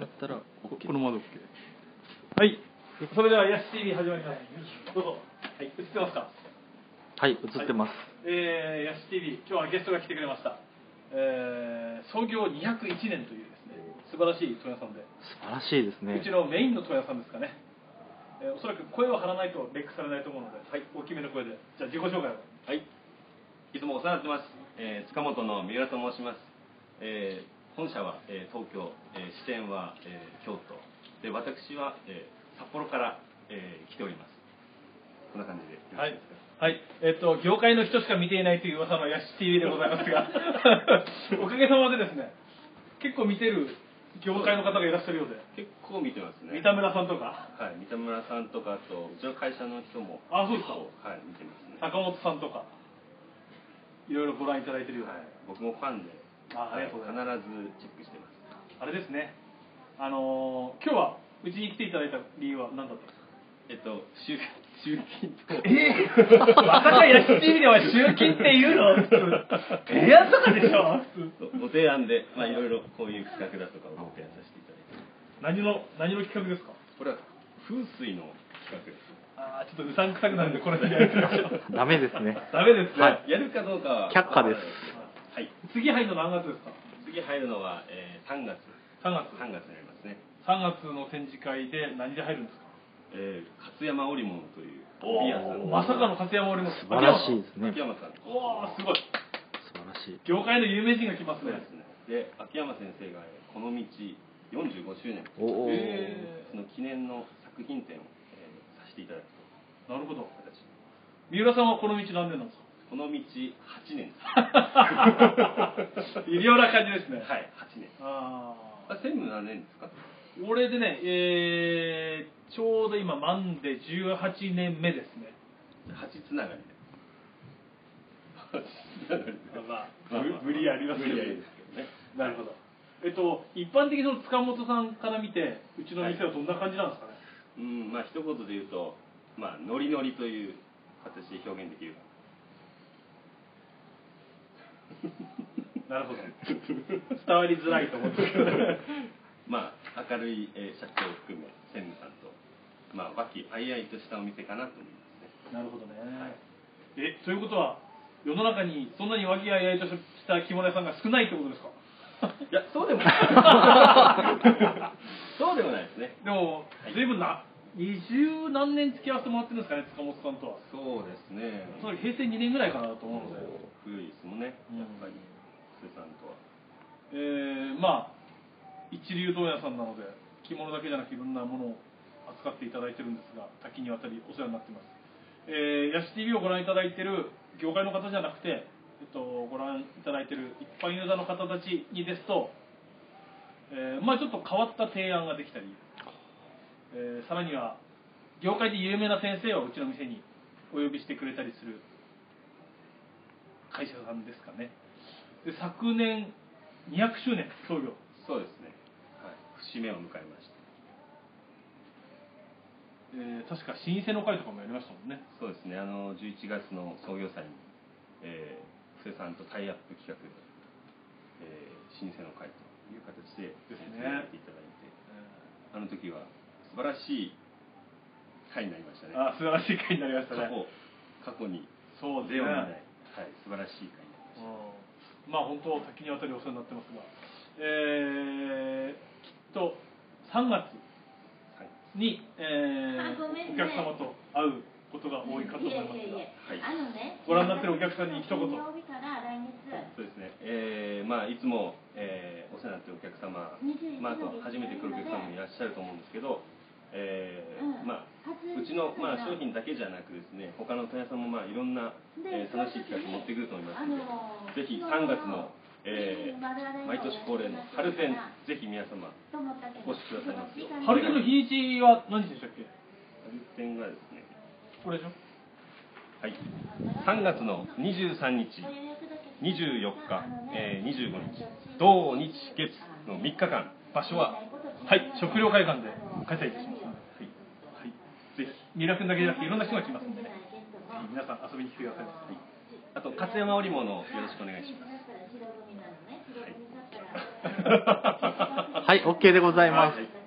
なったらこ OK この窓 OK はい。それではヤシ TV 始まります。どうぞ。はい。映ってますか？はい映ってます、えー、ヤシ TV 今日はゲストが来てくれました、えー、創業201年というですね素晴らしい問屋さんで、素晴らしいですね。うちのメインの問屋さんですかね、えー、おそらく声を張らないとレックされないと思うので、はい、大きめの声で。じゃあ自己紹介を。はい。いつもお世話になってます。えー塚本の三浦と申します。えー本社は、えー東京、えー支店は、えー京都。で、私は、えー札幌から、えー来ております。こんな感じで。はい、はい、えっと、業界の人しか見ていないという噂のヤシ TV でございますが、おかげさまでですね、結構見てる業界の方がいらっしゃるようで、結構見てますね。三田村さんとか、はい。三田村さんとか、あと、うちの会社の人も。あそうですかはい、見てますね。坂本さんとか、いろいろご覧いただいてるようで、はい。僕もファンで。あありがとうございます必ずチェックしてます。あれですね、あのー今日はうちに来ていただいた理由は何だったんですか？えっと、集、集金と。えまさかヤシ TV では集金って言うの？エアとかでしょ？ご提案で、まあ、いろいろこういう企画だとかをご提案させていただいて。何の、何の企画ですか？これは風水の企画です。あーちょっとうさんくさくなるんで、これでやりましょう。ダメですねダメですね。はいやるかどうかは却下ですはい。次入るの何月ですか？次入るのは、えー、3月。3月3月になりますね。3月の展示会で何で入るんですか？えー、勝山織物という帯屋さん。まさかの勝山織も素晴らしいですね秋山さん。おおーすごい素晴らしい業界の有名人が来ますねですね。で、秋山先生がえーこの道45周年。おお、えその記念の作品展を、えーさせていただくなるほどという形。三浦さんはこの道何年なんですか？この道8年。です。微妙な感じですね。はい、8年。ああ、専務何年ですか？ー俺でねえー、ちょうど今満で18年目ですね。8つながりで。8つながり。で。まあ。まあまあ。無理ありますけど無理ありですけどね。なるほど。えっと一般的にその塚本さんから見てうちの店はどんな感じなんですかね、うん、まあ一言で言うと、まあノリノリという形で表現できるかなるほど。伝わりづらいと思うんけどまあ明るい、えー、社長を含む専務さんとまあ和気あいあいとしたお店かなと思いますね。なるほどね、はい、えということは世の中にそんなに和気あいあいとした着物屋さんが少ないってことですかいやそうでもないそうでもないですねでも随分な、はい20何年付き合わせてもらってるんですかね塚本さんとは。そうですね。それ平成2年ぐらいかなと思うので古いですもんね。やっぱり布施、うん、さんとは。えー、まあ一流問屋さんなので着物だけじゃなくいろんなものを扱っていただいてるんですが多岐にわたりお世話になってます。えー、ヤシ TV をご覧いただいてる業界の方じゃなくて、えっと、ご覧いただいてる一般ユーザーの方たちにですと、えー、まあちょっと変わった提案ができたりえーさらには業界で有名な先生をうちの店にお呼びしてくれたりする会社さんですかねで昨年200周年創業そうですね。はい。節目を迎えました。えー確か老舗の会とかもやりましたもんねそうですね。あの11月の創業祭に、えー、布施さんとタイアップ企画で、えー、老舗の会という形でですねやっていただいて、あの時は素晴らしい会になりましたね。あ素晴らしい会になりました過ね去過去に。そうですね。はい、素晴らしい会になりました。うん。まあ本当多岐にわたりお世話になってますが。えー、きっと3月はい。に、えーね。お客様と会うことが多いかと思いますが。はい。あのね、ご覧になってるお客さんに一言。そうですね。えー、まあいつも、えー、お世話になってるお客様、21まああと初めて来るお客様もいらっしゃると思うんですけど、えーうん。まあ初うちのまあ商品だけじゃなくですね、他の問屋さんもまあいろんな、えー、楽しい企画持ってくると思いますので、あのぜひ3月の、えー、毎年恒例の春展、ぜひ皆様お越しくださいますよ。春日の日にちは何日でしたっけ？春展がですね、これでしょ？はい、3月の23日、24日、えー、25日、土日月の3日間、場所ははい食料会館で開催いたします。はい、はい、ぜひ三浦君だけじゃなくていろんな人が来ますんでね。ぜひ皆さん遊びに来てください。ませ、あと勝山織物をよろしくお願いします。白組なのね白組だったらはい、OK でございます。はい